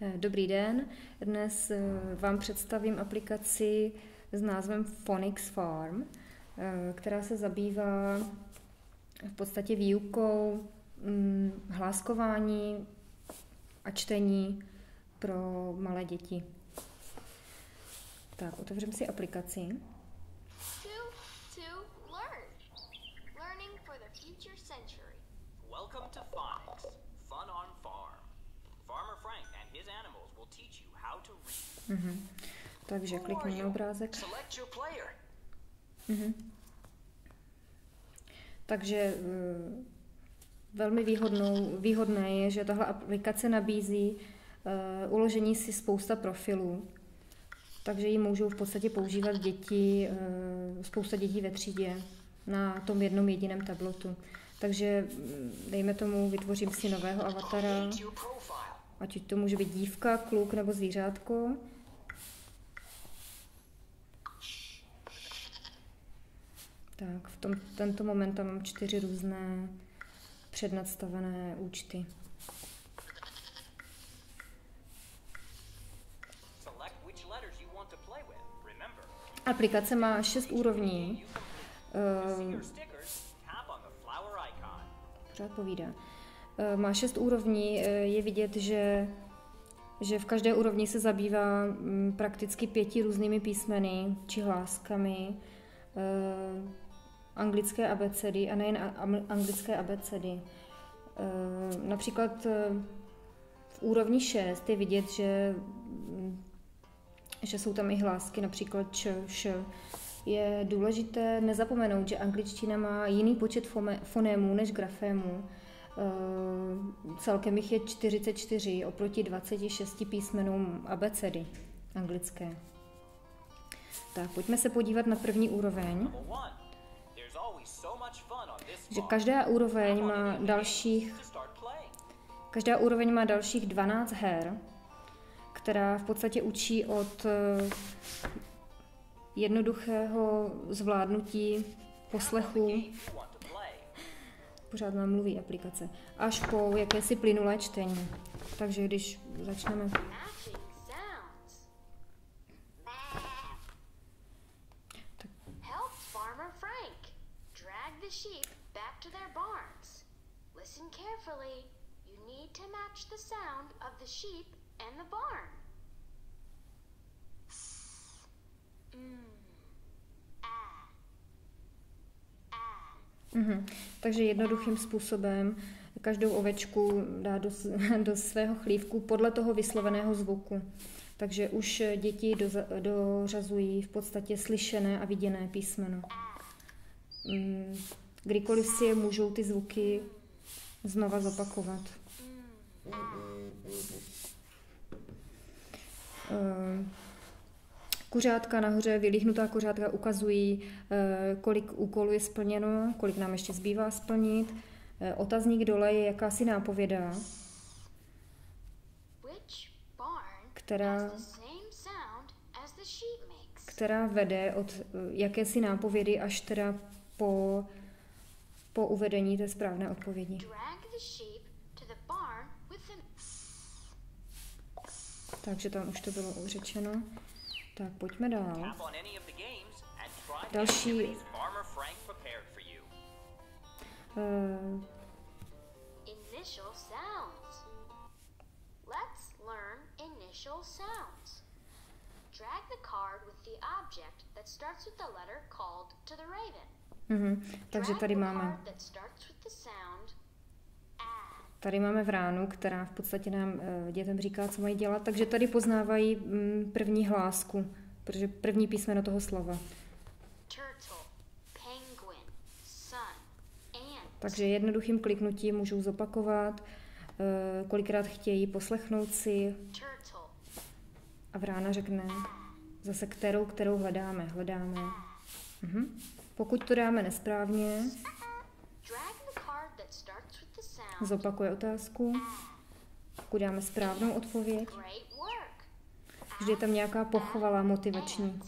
Eh, dobrý den, dnes eh, vám představím aplikaci s názvem Phonics Farm, eh, která se zabývá v podstatě výukou mm, hláskování a čtení pro malé děti. Tak, otevřeme si aplikaci. Welcome to Phonics, fun on farm. Farmer Frank and his animals will teach you how Mm-hmm. Takže klikni na obrázek. Mm-hmm. Takže uh, velmi výhodnou, výhodné je, že tahle aplikace nabízí uh, uložení si spousta profilů, takže ji můžou v podstatě používat děti, uh, spousta dětí ve třídě na tom jednom jediném tabletu. Takže mm, dejme tomu, vytvořím si nového avatara, ať to může být dívka, kluk nebo zvířátko. Tak, v tom, tento moment tam mám čtyři různé přednastavené účty. Aplikace má šest úrovní. Uh, pořád povídá. Eh, má šest úrovní, eh, je vidět, že, že v každé úrovni se zabývá mm, prakticky pěti různými písmeny či hláskami eh, anglické abecedy a nejen anglické abecedy. Například v úrovni 6 je vidět, že, mm, že jsou tam i hlásky, například č, š, je důležité nezapomenout, že angličtina má jiný počet fonémů než grafémů. Eh, celkem jich je 44 oproti 26 písmenům abecedy anglické. Tak, pojďme se podívat na první úroveň. Že každá úroveň má dalších každá úroveň má dalších 12 her, která v podstatě učí od eh, jednoduchého zvládnutí poslechu, pořád nám mluví aplikace, až po jakési plynulé čtení. Takže když začneme... carefully. You need to match the sound of the sheep and the barn. Mm-hmm. Takže jednoduchým způsobem každou ovečku dá do, do svého chlívku podle toho vysloveného zvuku. Takže už děti do, dořazují v podstatě slyšené a viděné písmeno. Mm, kdykoliv si je můžou ty zvuky znova zopakovat. Uh, Kuřátka nahoře, vylíhnutá kuřátka ukazují, eh, kolik úkolů je splněno, kolik nám ještě zbývá splnit. Eh, otazník dole je jakási nápověda, která, která vede od eh, jakési nápovědy až teda po, po uvedení té správné odpovědi. Takže tam už to bylo řečeno. Tak pojďme dál. Další... Uh, initial sounds. Let's learn initial sounds. Drag the card with the object that starts with the letter called to the raven. Mm-hmm. Takže tady máme Tady máme vránu, která v podstatě nám eh, dětem říká, co mají dělat, takže tady poznávají mm, první hlásku, protože první písmeno toho slova. Takže jednoduchým kliknutím můžou zopakovat, eh, kolikrát chtějí poslechnout si a vrána řekne zase kterou, kterou hledáme. Hledáme. Mhm. Pokud to dáme nesprávně, Zopakuje otázku. Pokud dáme správnou odpověď, vždy je tam nějaká pochvala motivační.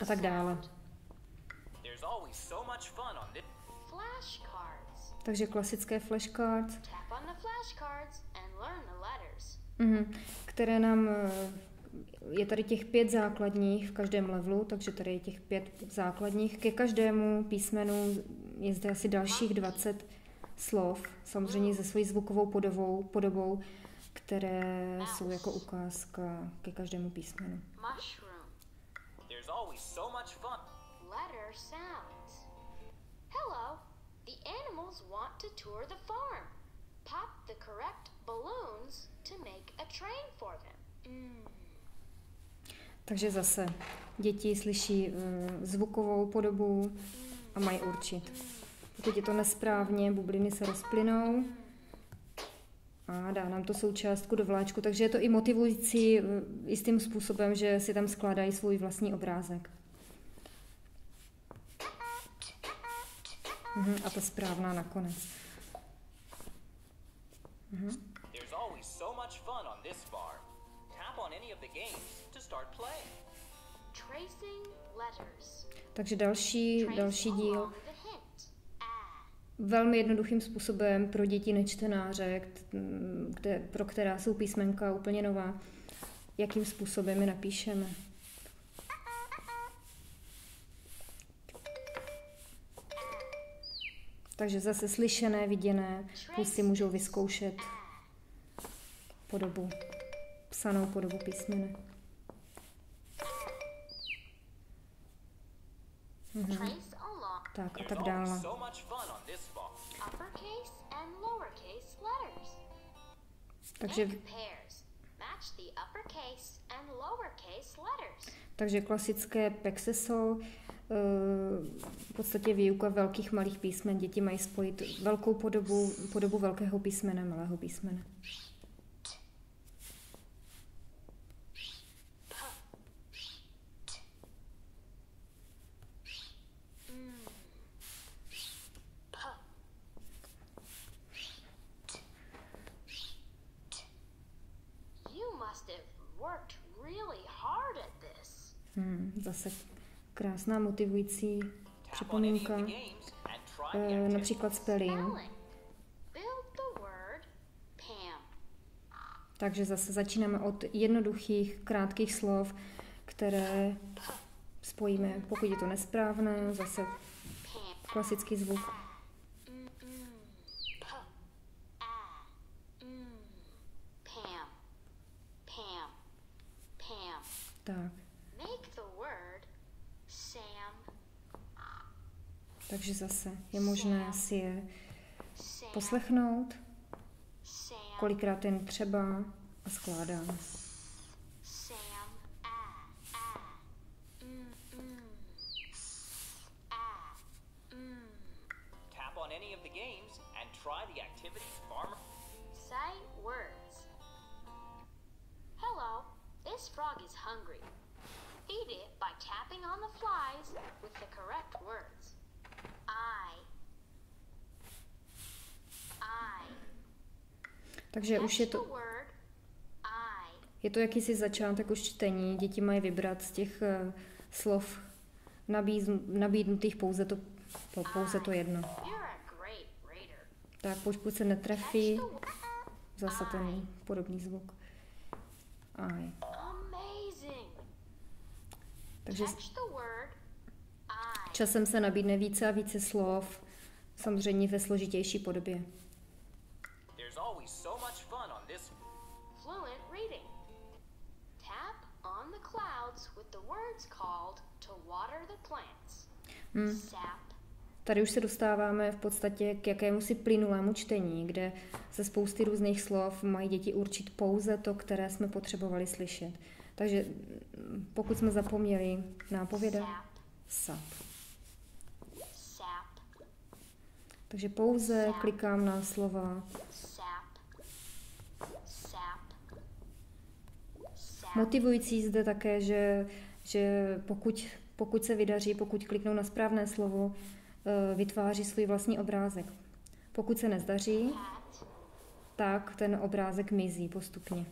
A tak dále. Takže klasické flashcards. Mhm. Které nám, eh, je tady těch pět základních v každém levelu, takže tady je těch pět základních. Ke každému písmenu je zde asi dalších 20 slov, samozřejmě se svojí zvukovou podobou, podobou které jsou jako ukázka ke každému písmenu. Mushroom. There's always so much fun. Letter sounds. Hello. The animals want to tour the farm. Pop the correct balloons to make a train for them. Mm. Takže zase děti slyší uh, zvukovou podobu a mají určit. Pokud je to nesprávně, bubliny se rozplynou a dá nám to součástku do vláčku, takže je to i motivující uh, jistým způsobem, že si tam skládají svůj vlastní obrázek. Mhm, a ta správná nakonec. Mhm. There's always so much fun on this farm. Tap on any of the games to start playing. Tracing letters. Takže další, další díl. Velmi jednoduchým způsobem pro děti nečtenáře, kde, pro která jsou písmenka úplně nová, jakým způsobem je napíšeme. Takže zase slyšené, viděné, si můžou vyzkoušet podobu, psanou podobu písmene. Mhm. Tak a tak dále. Takže takže klasické pexeso, v podstatě výuka velkých malých písmen. Děti mají spojit velkou podobu, podobu velkého písmene, malého písmene. Hmm, zase krásná motivující připomínka. E, například spelling. Takže zase začínáme od jednoduchých, krátkých slov, které spojíme, pokud je to nesprávné, zase klasický zvuk. Tak. Takže zase je možné si je poslechnout, kolikrát jen třeba a skládám. This frog is hungry. Feed it tapping on the flies with the correct words. Takže už je to... Je to jakýsi začátek už čtení. Děti mají vybrat z těch uh, slov nabíz, nabídnutých pouze to, po, pouze to jedno. Tak pokud se netrefí, zase ten podobný zvuk. I. Takže časem se nabídne více a více slov, samozřejmě ve složitější podobě. Hmm. Tady už se dostáváme v podstatě k jakému si plynulému čtení, kde ze spousty různých slov mají děti určit pouze to, které jsme potřebovali slyšet. Takže mm, pokud jsme zapomněli nápověda, sap. Takže pouze klikám na slova. Motivující zde také, že, že pokud pokud se vydaří, pokud kliknou na správné slovo, eh, vytváří svůj vlastní obrázek. Pokud se nezdaří, tak ten obrázek mizí postupně.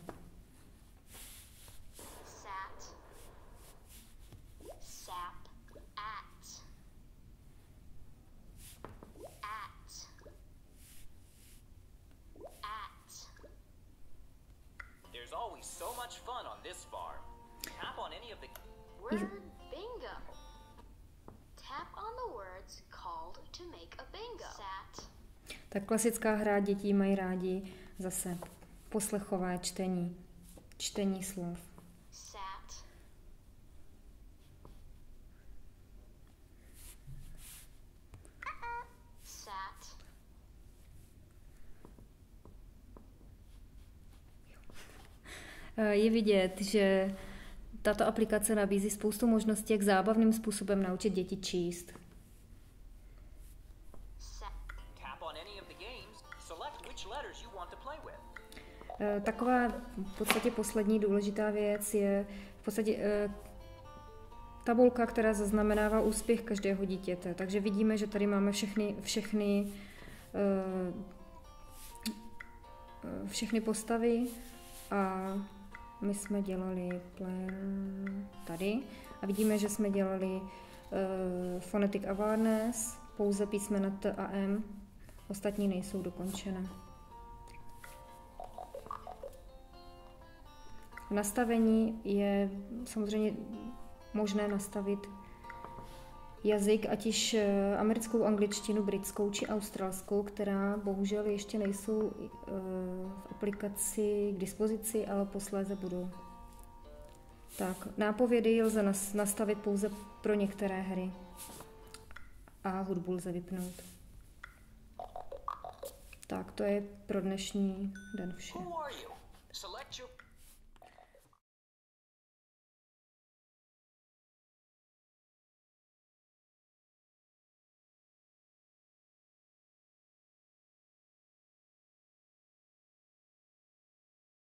Tak klasická hra dětí mají rádi zase poslechové čtení, čtení slov. Sat. Sat. Eh, Je vidět, že tato aplikace nabízí spoustu možností, jak zábavným způsobem naučit děti číst. Taková v podstatě poslední důležitá věc je v podstatě eh, tabulka, která zaznamenává úspěch každého dítěte. Takže vidíme, že tady máme všechny, všechny, eh, eh, všechny postavy a my jsme dělali plan tady a vidíme, že jsme dělali phonetic awareness, pouze písmena T a M, ostatní nejsou dokončena. Nastavení je samozřejmě možné nastavit jazyk, ať již eh, americkou angličtinu, britskou či australskou, která bohužel ještě nejsou eh, v aplikaci k dispozici, ale posléze budou. Tak, nápovědy lze nas- nastavit pouze pro některé hry a hudbu lze vypnout. Tak, to je pro dnešní den vše.